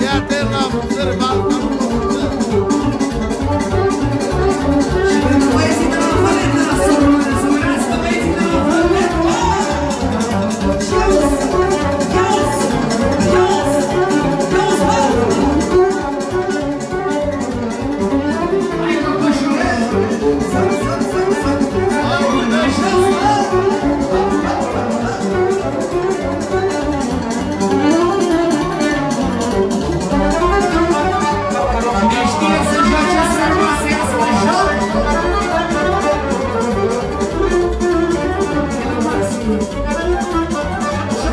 e a terra observada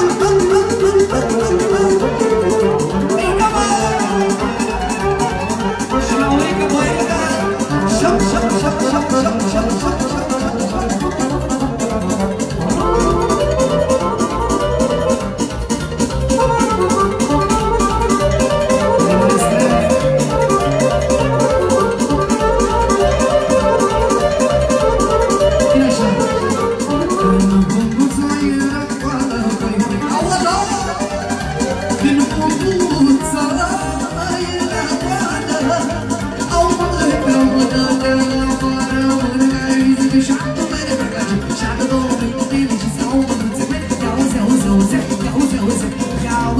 Don't, dun, dun.